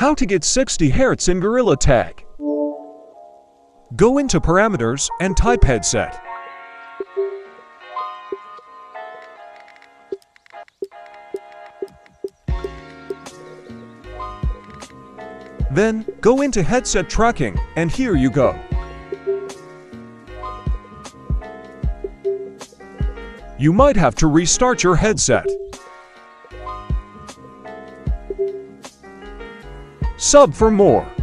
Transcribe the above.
How to get 60 Hz in Gorilla Tag. Go into Parameters and type Headset. Then, go into Headset Tracking, and here you go. You might have to restart your headset. Sub for more.